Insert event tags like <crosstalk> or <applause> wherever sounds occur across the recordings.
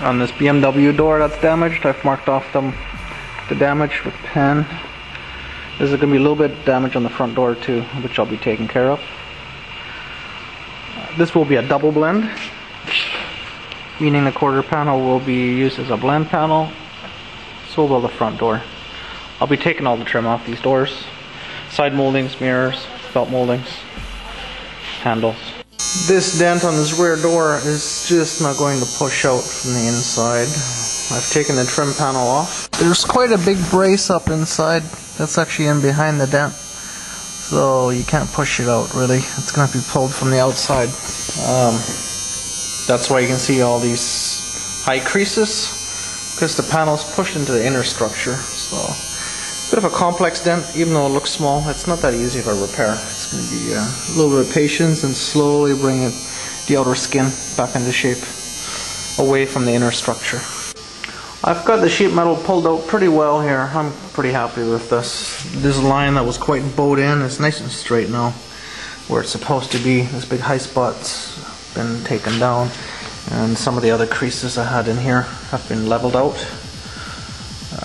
on this BMW door that's damaged. I've marked off them the damage with pen. There's going to be a little bit of damage on the front door too, which I'll be taking care of. This will be a double blend, meaning the quarter panel will be used as a blend panel. So will the front door. I'll be taking all the trim off these doors. Side moldings, mirrors, belt moldings, handles. This dent on this rear door is just not going to push out from the inside. I've taken the trim panel off. There's quite a big brace up inside that's actually in behind the dent. So you can't push it out really. It's going to be pulled from the outside. Um, that's why you can see all these high creases because the panel's pushed into the inner structure. So bit of a complex dent, even though it looks small. It's not that easy to repair. It's going to be uh, a little bit of patience and slowly bring it, the outer skin back into shape, away from the inner structure. I've got the sheet metal pulled out pretty well here. I'm pretty happy with this. This line that was quite bowed in is nice and straight now, where it's supposed to be. This big high spot's been taken down, and some of the other creases I had in here have been leveled out.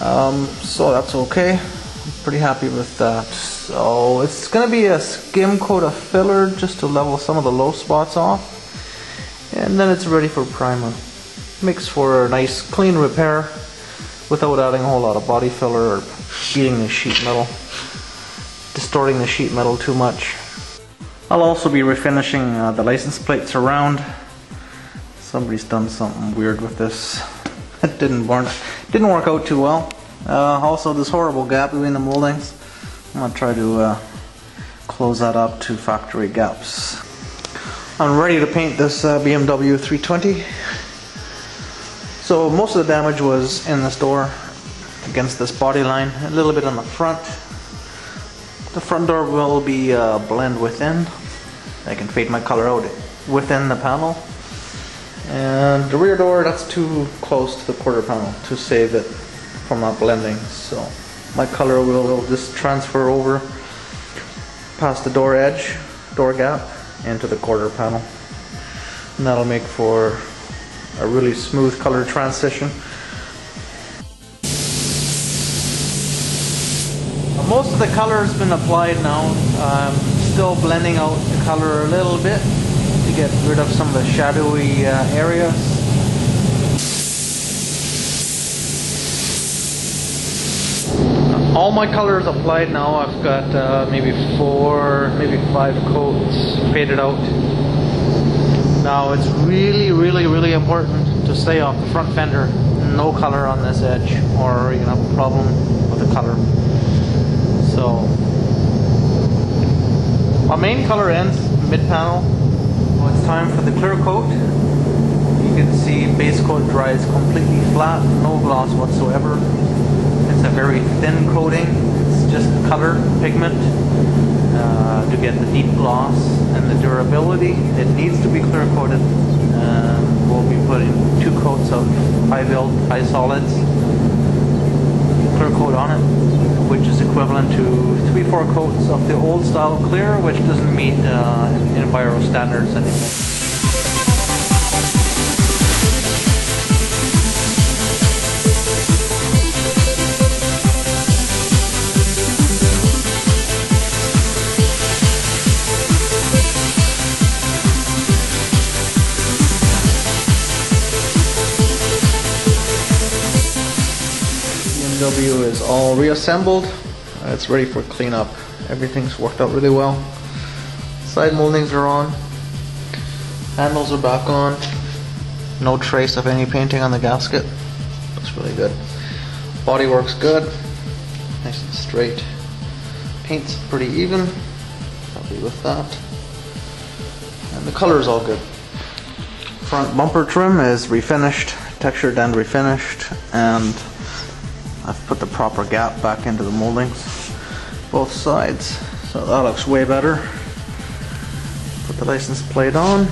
Um, so that's okay. I'm pretty happy with that. So it's going to be a skim coat of filler just to level some of the low spots off. And then it's ready for primer. Makes for a nice clean repair without adding a whole lot of body filler or beating the sheet metal, distorting the sheet metal too much. I'll also be refinishing uh, the license plates around. Somebody's done something weird with this. <laughs> It didn't work, didn't work out too well. Uh, also, this horrible gap between the moldings. I'm gonna try to uh, close that up to factory gaps. I'm ready to paint this uh, BMW 320. So most of the damage was in this door against this body line, a little bit on the front. The front door will be uh, blend within. I can fade my color out within the panel. And the rear door, that's too close to the quarter panel to save it from not blending. So my color will just transfer over past the door edge, door gap, into the quarter panel. And that'll make for a really smooth color transition. Most of the color has been applied now. I'm still blending out the color a little bit get rid of some of the shadowy uh, areas. All my colors applied now. I've got uh, maybe four, maybe five coats faded out. Now it's really, really, really important to stay off the front fender. No color on this edge or you have a problem with the color. So my main color ends mid panel time for the clear coat. You can see base coat dries completely flat, no gloss whatsoever. It's a very thin coating. It's just color pigment uh, to get the deep gloss and the durability. It needs to be clear coated. Um, we'll be putting two coats of high build, high solids clear coat on it, equivalent to three, four coats of the old style clear, which doesn't meet uh, Enviro standards anymore. BMW is all reassembled. Uh, it's ready for cleanup. Everything's worked out really well. Side moldings are on. Handles are back on. No trace of any painting on the gasket. Looks really good. Body works good. Nice and straight. Paint's pretty even. Happy with that. And the color is all good. Front bumper trim is refinished, textured and refinished, and I've put the proper gap back into the moldings, both sides. So that looks way better. Put the license plate on.